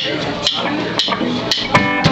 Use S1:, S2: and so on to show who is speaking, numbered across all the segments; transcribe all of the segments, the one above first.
S1: Thank you.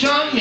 S1: Christian